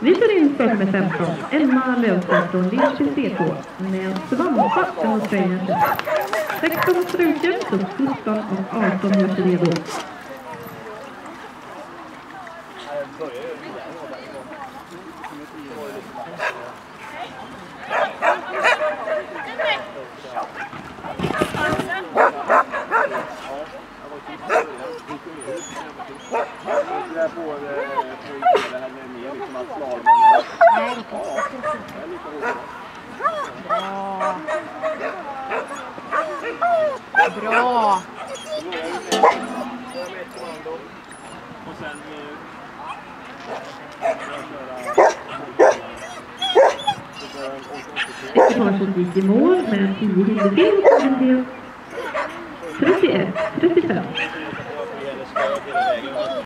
Vi kör in startnummer 15, Emma Lövström från Linköping CK med Svampa från Australian 16 struken, så 17 och 18 gör redo. Bra. Bra. Då börjar vi med, börjar med ett kommando. Och sen eh, börjar köra Ekipaget gick i mål med 10 hinderdel och en del 31, 35.